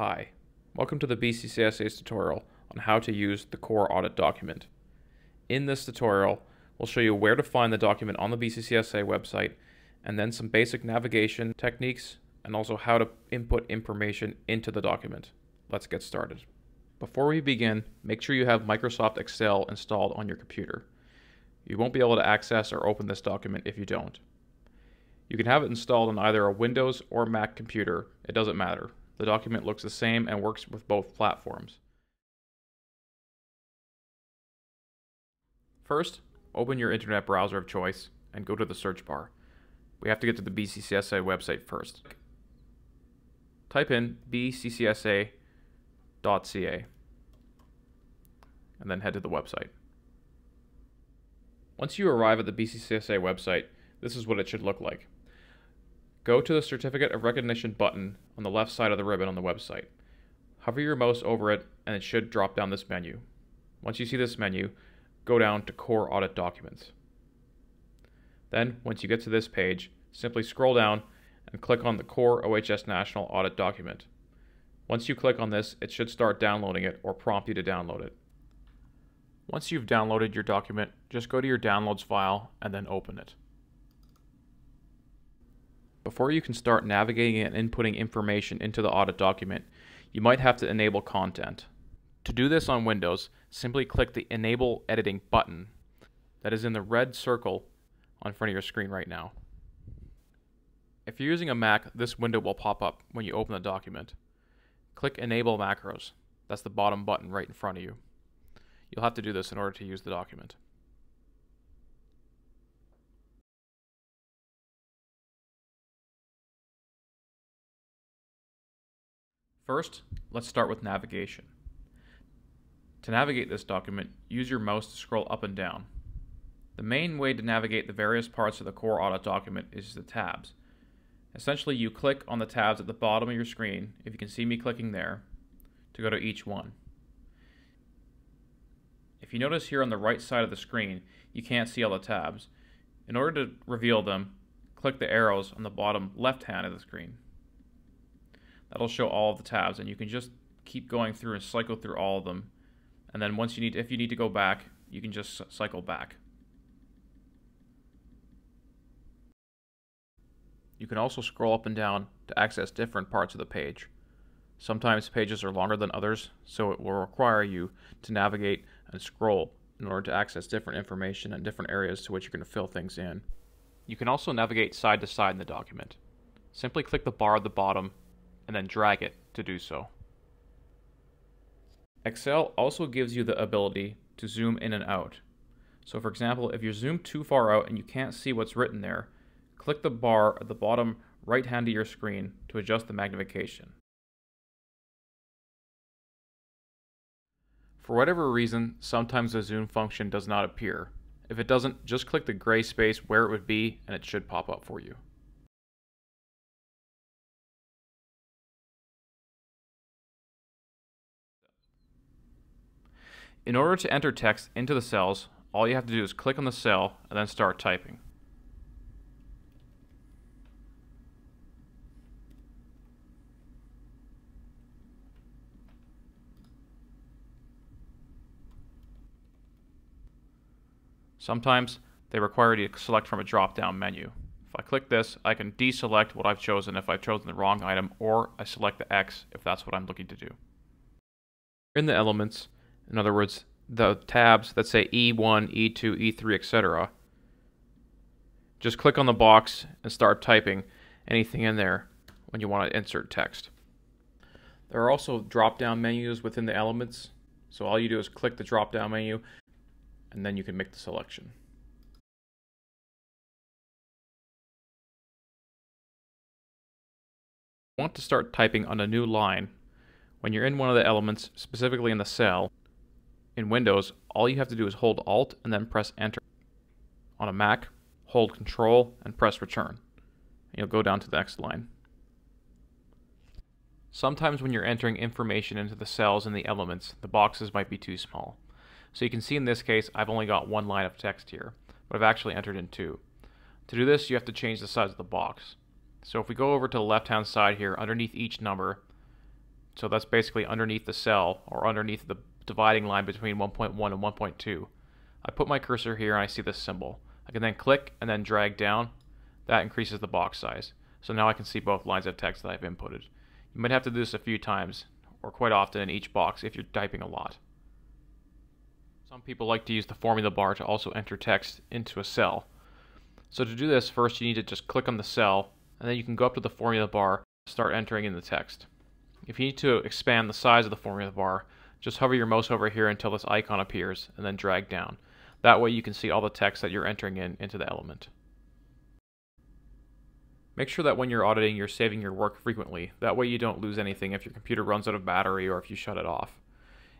Hi, welcome to the BCCSA's tutorial on how to use the COR audit document. In this tutorial, we'll show you where to find the document on the BCCSA website and then some basic navigation techniques and also how to input information into the document. Let's get started. Before we begin, make sure you have Microsoft Excel installed on your computer. You won't be able to access or open this document if you don't. You can have it installed on either a Windows or Mac computer, it doesn't matter. The document looks the same and works with both platforms. First, open your internet browser of choice and go to the search bar. We have to get to the BCCSA website first. Type in bccsa.ca and then head to the website. Once you arrive at the BCCSA website, this is what it should look like. Go to the Certificate of Recognition button on the left side of the ribbon on the website. Hover your mouse over it and it should drop down this menu. Once you see this menu, go down to COR Audit Documents. Then, once you get to this page, simply scroll down and click on the COR OHS National Audit document. Once you click on this, it should start downloading it or prompt you to download it. Once you've downloaded your document, just go to your Downloads file and then open it. Before you can start navigating and inputting information into the audit document, you might have to enable content. To do this on Windows, simply click the Enable Editing button that is in the red circle on front of your screen right now. If you're using a Mac, this window will pop up when you open the document. Click Enable Macros. That's the bottom button right in front of you. You'll have to do this in order to use the document. First, let's start with navigation. To navigate this document, use your mouse to scroll up and down. The main way to navigate the various parts of the COR audit document is the tabs. Essentially, you click on the tabs at the bottom of your screen, if you can see me clicking there, to go to each one. If you notice here on the right side of the screen, you can't see all the tabs. In order to reveal them, click the arrows on the bottom left hand of the screen. That'll show all of the tabs and you can just keep going through and cycle through all of them. And then once you need, if you need to go back, you can just cycle back. You can also scroll up and down to access different parts of the page. Sometimes pages are longer than others, so it will require you to navigate and scroll in order to access different information and different areas to which you're going to fill things in. You can also navigate side to side in the document. Simply click the bar at the bottom and then drag it to do so. Excel also gives you the ability to zoom in and out. So for example, if you're zoomed too far out and you can't see what's written there, click the bar at the bottom right hand of your screen to adjust the magnification. For whatever reason, sometimes the zoom function does not appear. If it doesn't, just click the gray space where it would be and it should pop up for you. In order to enter text into the cells, all you have to do is click on the cell and then start typing. Sometimes they require you to select from a drop-down menu. If I click this, I can deselect what I've chosen if I've chosen the wrong item, or I select the X if that's what I'm looking to do. In the elements, in other words, the tabs that say E1, E2, E3, etc. Just click on the box and start typing anything in there when you want to insert text. There are also drop-down menus within the elements, so all you do is click the drop-down menu and then you can make the selection. want to start typing on a new line, when you're in one of the elements, specifically in the cell, in Windows, all you have to do is hold Alt and then press Enter. On a Mac, hold Control and press Return. And you'll go down to the next line. Sometimes when you're entering information into the cells and the elements, the boxes might be too small. So you can see in this case, I've only got one line of text here, but I've actually entered in two. To do this, you have to change the size of the box. So if we go over to the left-hand side here, underneath each number, So that's basically underneath the cell or underneath the dividing line between 1.1 and 1.2. I put my cursor here and I see this symbol. I can then click and then drag down. That increases the box size. So now I can see both lines of text that I've inputted. You might have to do this a few times or quite often in each box if you're typing a lot. Some people like to use the formula bar to also enter text into a cell. So to do this, first you need to just click on the cell, and then you can go up to the formula bar start entering in the text. If you need to expand the size of the formula bar, just hover your mouse over here until this icon appears, and then drag down. That way you can see all the text that you're entering in into the element. Make sure that when you're auditing, you're saving your work frequently. That way you don't lose anything if your computer runs out of battery or if you shut it off.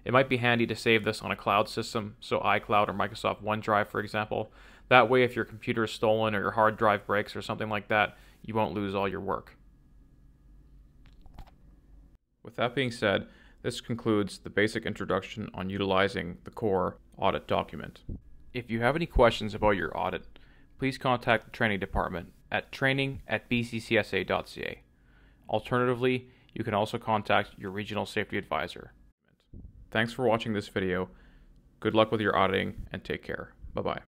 It might be handy to save this on a cloud system, so iCloud or Microsoft OneDrive, for example. That way, if your computer is stolen or your hard drive breaks or something like that, you won't lose all your work. With that being said, this concludes the basic introduction on utilizing the COR audit document. If you have any questions about your audit, please contact the training department at training at bccsa.ca. Alternatively, you can also contact your regional safety advisor. Thanks for watching this video. Good luck with your auditing and take care. Bye bye.